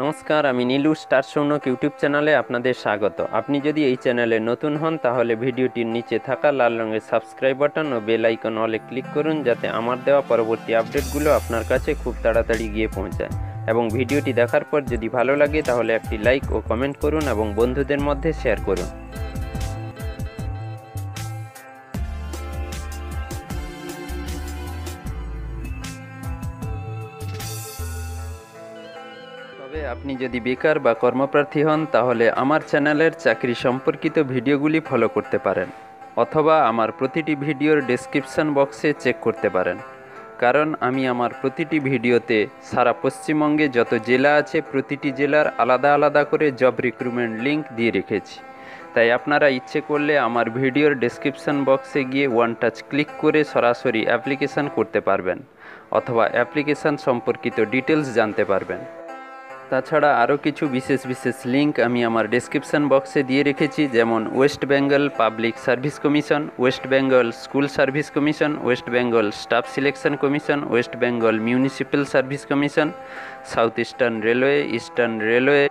নমস্কার, আমি Nilu, star Sounak YouTube চ্যানেলে আপনাদের স্বাগত। আপনি যদি এই চ্যানেলে নতুন হন, তাহলে ভিডিওটির নিচে থাকা লাল রঙের সাবস্ক্রাইব বাটন ও বেল আইকন অলে ক্লিক করুন, যাতে আমার দেওয়া পরবর্তী আপডেটগুলো আপনার কাছে খুব তাড়াতাড়ি গিয়ে পৌঁছায়। এবং ভিডিওটি দেখার পর যদি ভালো লাগে, তাহলে একটি লাইক ও কমেন্ট করুন এবং বন্ধুদের মধ্যে শেয়ার করুন। তবে আপনি যদি বেকার বা কর্মপ্রার্থী হন, তাহলে আমার চ্যানেলের চাকরি সম্পর্কিত ভিডিওগুলি ফলো করতে পারেন, অথবা আমার প্রতিটি ভিডিওর ডেসক্রিপশন বক্সে চেক করতে পারেন। কারণ আমি আমার প্রতিটি ভিডিওতে সারা পশ্চিমবঙ্গে যত জেলা আছে, প্রতিটি জেলার আলাদা আলাদা করে জব রিক্রুটমেন্ট লিঙ্ক দিয়ে রেখেছি। তাই আপনারা ইচ্ছে করলে আমার ভিডিওর ডেসক্রিপশন বক্সে গিয়ে ওয়ান টাচ ক্লিক করে সরাসরি অ্যাপ্লিকেশান করতে পারবেন, অথবা অ্যাপ্লিকেশান সম্পর্কিত ডিটেলস জানতে পারবেন। তাছাড়া আরও কিছু বিশেষ বিশেষ লিঙ্ক আমি আমার ডেসক্রিপশন বক্সে দিয়ে রেখেছি, যেমন West Bengal public service commission West Bengal school service commission West Bengal staff selection commission West Bengal municipal service commission south eastern railway eastern railway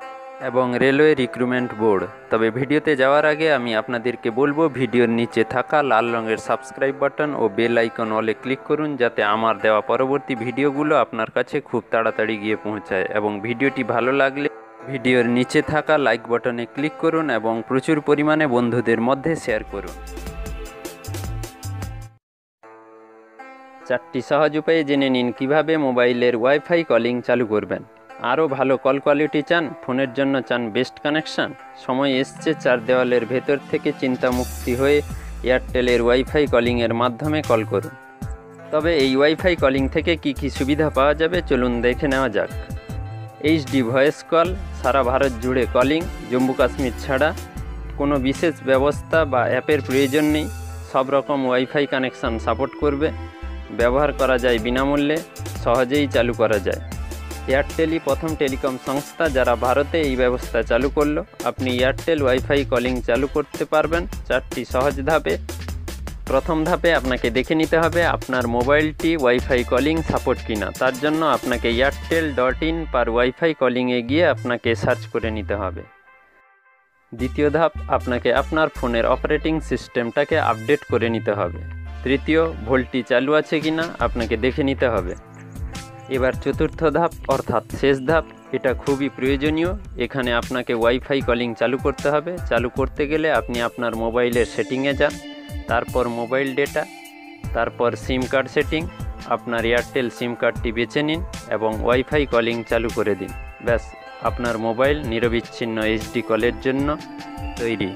এবং রেলওয়ে রিক্রুটমেন্ট বোর্ড। তবে ভিডিওতে যাওয়ার আগে আমি আপনাদেরকে বলব, ভিডিওর নিচে থাকা লাল রঙের সাবস্ক্রাইব বাটন ও বেল আইকন অলে ক্লিক করুন, যাতে আমার দেওয়া পরবর্তী ভিডিওগুলো আপনার কাছে খুব তাড়াতাড়ি গিয়ে পৌঁছায়। এবং ভিডিওটি ভালো লাগলে ভিডিওর নিচে থাকা লাইক বাটনে ক্লিক করুন এবং প্রচুর পরিমাণে বন্ধুদের মধ্যে শেয়ার করুন। চারটি সহজ উপায়ে জেনে নিন কীভাবে মোবাইলের ওয়াইফাই কলিং চালু করবেন। আরও ভালো কল কোয়ালিটি চান, ফোনের জন্য চান বেস্ট কানেকশান? সময় এসছে চার দেওয়ালের ভেতর থেকে চিন্তামুক্তি হয়ে এয়ারটেলের ওয়াইফাই কলিংয়ের মাধ্যমে কল করুন। তবে এই ওয়াইফাই কলিং থেকে কি কি সুবিধা পাওয়া যাবে চলুন দেখে নেওয়া যাক। এইচডি ভয়েস কল, সারা ভারত জুড়ে কলিং, জম্মু কাশ্মীর ছাড়া কোনো বিশেষ ব্যবস্থা বা অ্যাপের প্রয়োজন নেই। সব রকম ওয়াইফাই কানেকশান সাপোর্ট করবে। ব্যবহার করা যায় বিনামূল্যে, সহজেই চালু করা যায়। এয়ারটেলই প্রথম টেলিকম সংস্থা যারা ভারতে এই ব্যবস্থা চালু করল। আপনি এয়ারটেল ওয়াইফাই কলিং চালু করতে পারবেন চারটি সহজ ধাপে। প্রথম ধাপে আপনাকে দেখে নিতে হবে আপনার মোবাইলটি ওয়াইফাই কলিং সাপোর্ট কিনা। তার জন্য আপনাকে Airtel dot in per wifi কলিংয়ে গিয়ে আপনাকে সার্চ করে নিতে হবে। দ্বিতীয় ধাপ, আপনাকে আপনার ফোনের অপারেটিং সিস্টেমটাকে আপডেট করে নিতে হবে। তৃতীয়, ভোল্টটি চালু আছে কিনা আপনাকে দেখে নিতে হবে। এবার চতুর্থ ধাপ, অর্থাৎ শেষ ধাপ, এটা খুবই প্রয়োজনীয়। এখানে আপনাকে ওয়াইফাই কলিং চালু করতে হবে। চালু করতে গেলে আপনি আপনার মোবাইলের সেটিংয়ে যান, তারপর মোবাইল ডেটা তারপর সিম কার্ড সেটিং আপনার এয়ারটেল সিম কার্ডটি বেছে নিন এবং ওয়াইফাই কলিং চালু করে দিন। ব্যাস, আপনার মোবাইল নিরবিচ্ছিন্ন এইচডি কলের জন্য তৈরি।